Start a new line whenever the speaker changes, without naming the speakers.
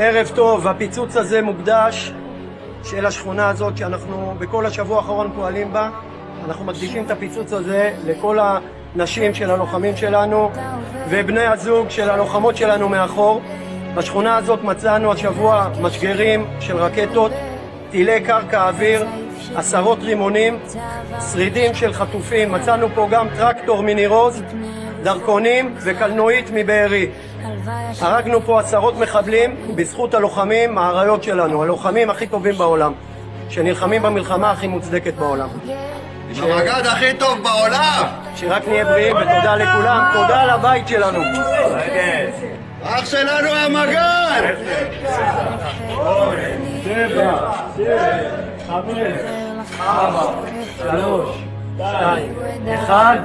ערב טוב, הפיצוץ הזה מוקדש של השכונה הזאת שאנחנו בכל השבוע האחרון פועלים בה. אנחנו מקדישים את הפיצוץ הזה לכל הנשים של הלוחמים שלנו ובני הזוג של הלוחמות שלנו מאחור. בשכונה הזאת מצאנו השבוע משגרים של רקטות, טילי קרקע אוויר, עשרות רימונים, שרידים של חטופים, מצאנו פה גם טרקטור מניר עוז, דרכונים וקלנועית מבארי. הרגנו פה עשרות מחבלים בזכות הלוחמים, האריות שלנו, הלוחמים הכי טובים בעולם, שנלחמים במלחמה הכי מוצדקת בעולם.
המג"ד הכי טוב בעולם!
שרק נהיה בריאים ותודה לכולם, תודה על הבית שלנו.
אח שלנו המג"ד!
שלוש, שתיים, אחד.